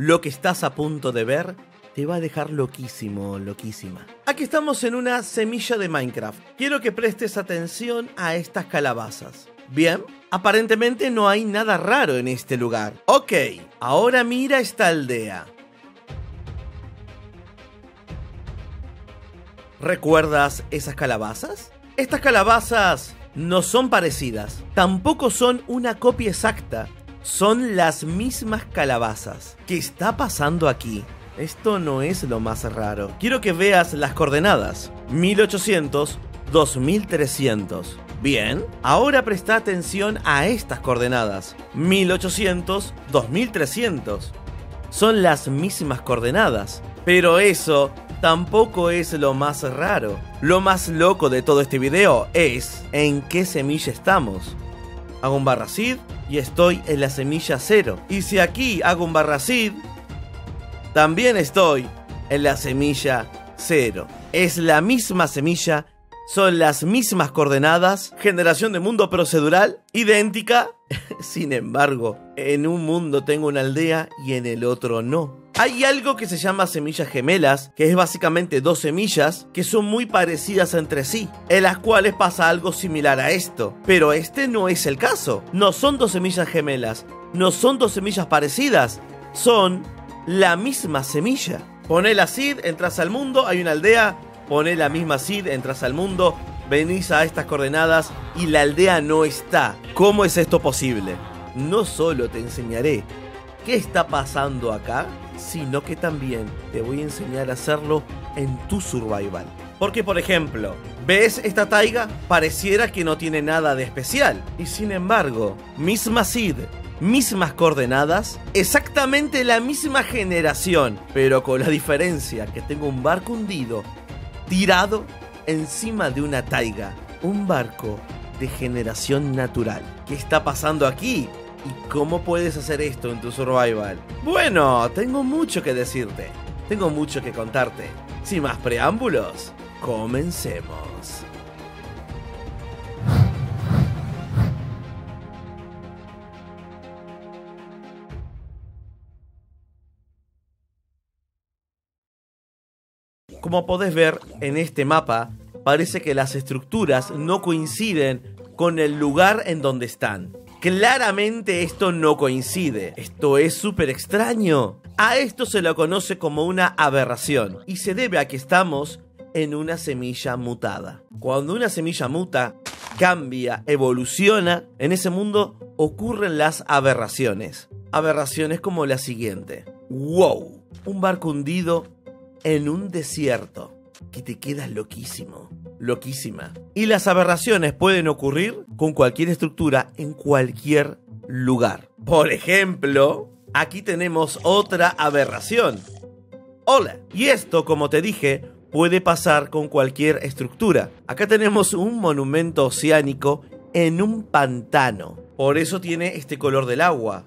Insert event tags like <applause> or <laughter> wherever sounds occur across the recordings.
Lo que estás a punto de ver te va a dejar loquísimo, loquísima. Aquí estamos en una semilla de Minecraft. Quiero que prestes atención a estas calabazas. Bien, aparentemente no hay nada raro en este lugar. Ok, ahora mira esta aldea. ¿Recuerdas esas calabazas? Estas calabazas no son parecidas, tampoco son una copia exacta, son las mismas calabazas. ¿Qué está pasando aquí? Esto no es lo más raro. Quiero que veas las coordenadas. 1800, 2300. Bien, ahora presta atención a estas coordenadas. 1800, 2300. Son las mismas coordenadas. Pero eso tampoco es lo más raro. Lo más loco de todo este video es en qué semilla estamos. Hago un barra seed y estoy en la semilla 0. Y si aquí hago un barra seed, también estoy en la semilla 0. Es la misma semilla, son las mismas coordenadas, generación de mundo procedural, idéntica. <laughs> Sin embargo, en un mundo tengo una aldea y en el otro no. Hay algo que se llama semillas gemelas, que es básicamente dos semillas que son muy parecidas entre sí, en las cuales pasa algo similar a esto. Pero este no es el caso. No son dos semillas gemelas, no son dos semillas parecidas, son la misma semilla. Poné la seed, entras al mundo, hay una aldea, poné la misma seed, entras al mundo, venís a estas coordenadas y la aldea no está. ¿Cómo es esto posible? No solo te enseñaré qué está pasando acá, sino que también te voy a enseñar a hacerlo en tu survival. Porque, por ejemplo, ¿ves esta taiga? Pareciera que no tiene nada de especial. Y sin embargo, misma seed, mismas coordenadas, exactamente la misma generación, pero con la diferencia que tengo un barco hundido, tirado encima de una taiga. Un barco de generación natural. ¿Qué está pasando aquí? ¿Y cómo puedes hacer esto en tu survival? Bueno, tengo mucho que decirte. Tengo mucho que contarte. Sin más preámbulos, comencemos. Como podés ver en este mapa, parece que las estructuras no coinciden con el lugar en donde están. Claramente esto no coincide. Esto es súper extraño. A esto se lo conoce como una aberración y se debe a que estamos en una semilla mutada. Cuando una semilla muta, cambia, evoluciona, en ese mundo ocurren las aberraciones. Aberraciones como la siguiente. ¡Wow! Un barco hundido en un desierto. Que te quedas loquísimo loquísima. Y las aberraciones pueden ocurrir con cualquier estructura en cualquier lugar. Por ejemplo, aquí tenemos otra aberración. Hola. Y esto, como te dije, puede pasar con cualquier estructura. Acá tenemos un monumento oceánico en un pantano. Por eso tiene este color del agua.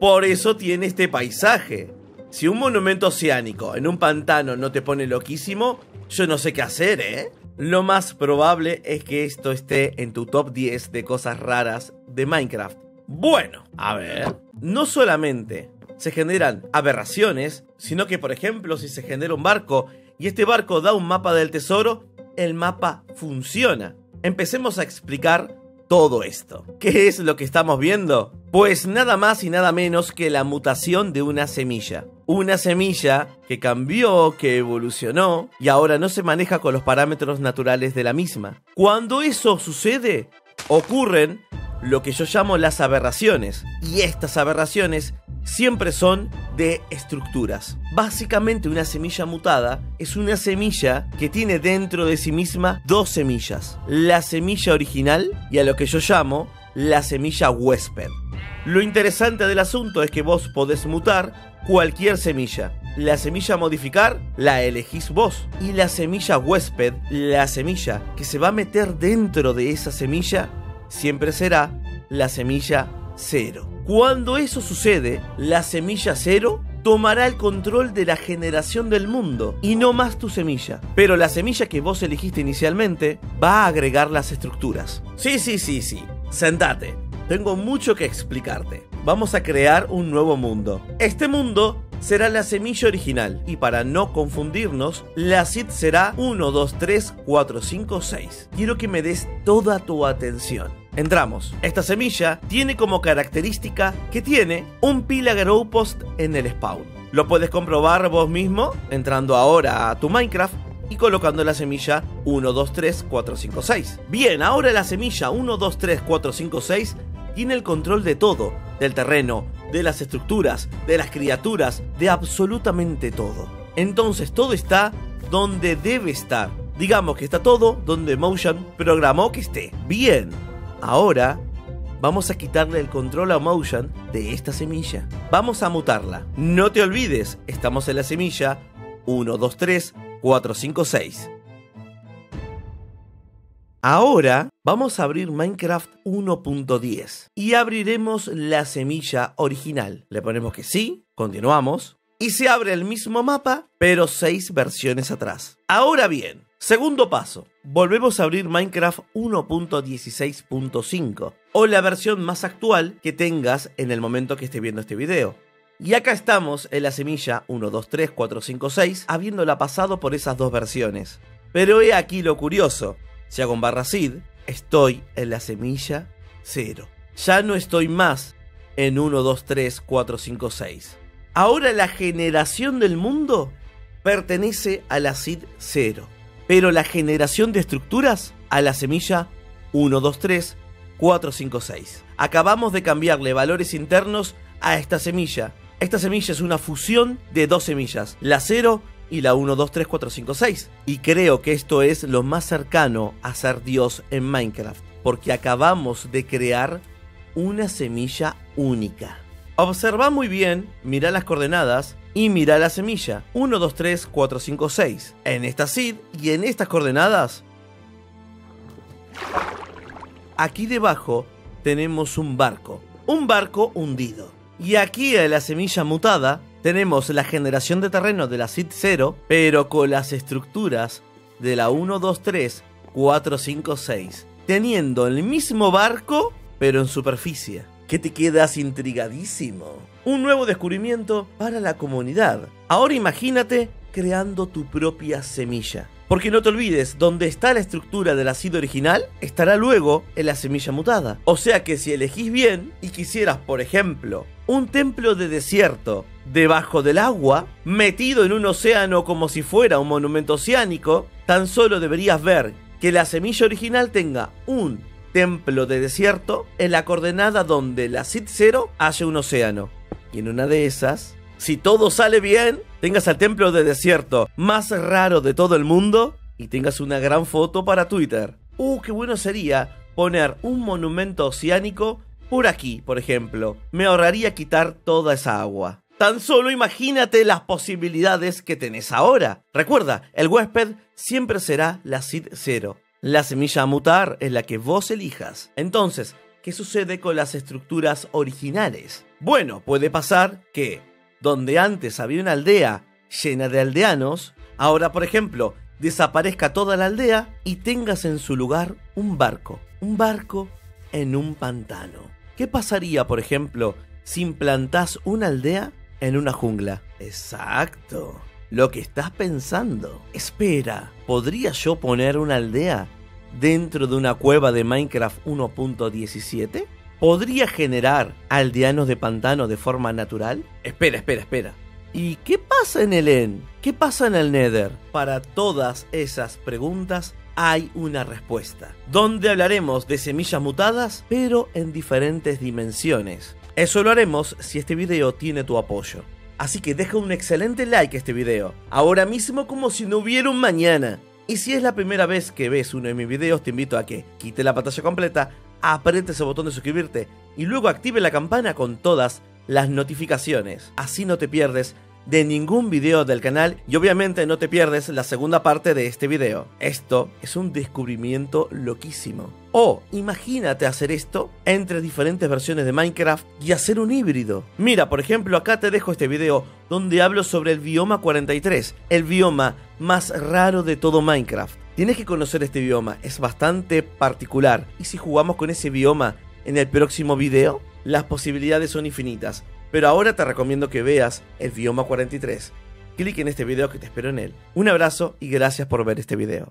Por eso tiene este paisaje. Si un monumento oceánico en un pantano no te pone loquísimo, yo no sé qué hacer, ¿eh? Lo más probable es que esto esté en tu top 10 de cosas raras de Minecraft. Bueno, a ver. No solamente se generan aberraciones, sino que, por ejemplo, si se genera un barco y este barco da un mapa del tesoro, el mapa funciona. Empecemos a explicar todo esto. ¿Qué es lo que estamos viendo? Pues nada más y nada menos que la mutación de una semilla una semilla que cambió, que evolucionó y ahora no se maneja con los parámetros naturales de la misma. Cuando eso sucede, ocurren lo que yo llamo las aberraciones. Y estas aberraciones siempre son de estructuras. Básicamente una semilla mutada es una semilla que tiene dentro de sí misma dos semillas. La semilla original y a lo que yo llamo la semilla huésped. Lo interesante del asunto es que vos podés mutar cualquier semilla. La semilla modificar la elegís vos. Y la semilla huésped, la semilla que se va a meter dentro de esa semilla, siempre será la semilla cero. Cuando eso sucede, la semilla cero tomará el control de la generación del mundo y no más tu semilla. Pero la semilla que vos elegiste inicialmente va a agregar las estructuras. Sí, sí, sí, sí. Sentate. Tengo mucho que explicarte. Vamos a crear un nuevo mundo. Este mundo será la semilla original y para no confundirnos, la SID será 1, 2, 3, 4, 5, 6. Quiero que me des toda tu atención. Entramos. Esta semilla tiene como característica que tiene un pila grow en el spawn. Lo puedes comprobar vos mismo entrando ahora a tu Minecraft y colocando la semilla 1, 2, 3, 4, 5, 6. Bien, ahora la semilla 1, 2, 3, 4, 5, 6 tiene el control de todo, del terreno, de las estructuras, de las criaturas, de absolutamente todo. Entonces todo está donde debe estar. Digamos que está todo donde Motion programó que esté. Bien, ahora vamos a quitarle el control a Motion de esta semilla. Vamos a mutarla. No te olvides, estamos en la semilla 1, 2, 3, 4, 5, 6. Ahora vamos a abrir Minecraft 1.10 y abriremos la semilla original. Le ponemos que sí, continuamos y se abre el mismo mapa, pero seis versiones atrás. Ahora bien, segundo paso, volvemos a abrir Minecraft 1.16.5 o la versión más actual que tengas en el momento que estés viendo este video. Y acá estamos en la semilla 1, 2, 3, 4, 5, 6, habiéndola pasado por esas dos versiones. Pero he aquí lo curioso, si hago un barra seed, estoy en la semilla 0. Ya no estoy más en 1, 2, 3, 4, 5, 6. Ahora la generación del mundo pertenece a la seed 0. Pero la generación de estructuras a la semilla 1, 2, 3, 4, 5, 6. Acabamos de cambiarle valores internos a esta semilla. Esta semilla es una fusión de dos semillas, la 0 y la 1, 2, 3, 4, 5, 6. Y creo que esto es lo más cercano a ser Dios en Minecraft, porque acabamos de crear una semilla única. Observa muy bien, mira las coordenadas y mira la semilla. 1, 2, 3, 4, 5, 6. En esta seed y en estas coordenadas. Aquí debajo tenemos un barco. Un barco hundido. Y aquí en la semilla mutada tenemos la generación de terreno de la SID 0, pero con las estructuras de la 1, 2, 3, 4, 5, 6, teniendo el mismo barco, pero en superficie. Que te quedas intrigadísimo. Un nuevo descubrimiento para la comunidad. Ahora imagínate creando tu propia semilla. Porque no te olvides, donde está la estructura de la SID original, estará luego en la semilla mutada. O sea que si elegís bien y quisieras, por ejemplo, un templo de desierto debajo del agua, metido en un océano como si fuera un monumento oceánico, tan solo deberías ver que la semilla original tenga un templo de desierto en la coordenada donde la SID 0 haya un océano. Y en una de esas, si todo sale bien, tengas el templo de desierto más raro de todo el mundo y tengas una gran foto para Twitter. Uh, qué bueno sería poner un monumento oceánico por aquí, por ejemplo. Me ahorraría quitar toda esa agua. Tan solo imagínate las posibilidades que tenés ahora. Recuerda, el huésped siempre será la SID 0. La semilla a mutar es la que vos elijas. Entonces, ¿qué sucede con las estructuras originales? Bueno, puede pasar que, donde antes había una aldea llena de aldeanos, ahora, por ejemplo, desaparezca toda la aldea y tengas en su lugar un barco. Un barco en un pantano. ¿Qué pasaría, por ejemplo, si implantás una aldea en una jungla. Exacto. Lo que estás pensando. Espera, ¿podría yo poner una aldea dentro de una cueva de Minecraft 1.17? ¿Podría generar aldeanos de pantano de forma natural? Espera, espera, espera. ¿Y qué pasa en el En? ¿Qué pasa en el Nether? Para todas esas preguntas hay una respuesta, donde hablaremos de semillas mutadas, pero en diferentes dimensiones. Eso lo haremos si este video tiene tu apoyo. Así que deja un excelente like a este video, ahora mismo como si no hubiera un mañana. Y si es la primera vez que ves uno de mis videos, te invito a que quite la pantalla completa, apriete ese botón de suscribirte y luego active la campana con todas las notificaciones. Así no te pierdes de ningún video del canal y obviamente no te pierdes la segunda parte de este video. Esto es un descubrimiento loquísimo. O imagínate hacer esto entre diferentes versiones de Minecraft y hacer un híbrido. Mira, por ejemplo, acá te dejo este video donde hablo sobre el bioma 43, el bioma más raro de todo Minecraft. Tienes que conocer este bioma, es bastante particular. Y si jugamos con ese bioma en el próximo video, Las posibilidades son infinitas, pero ahora te recomiendo que veas el bioma 43. Clic en este video que te espero en él. Un abrazo y gracias por ver este video.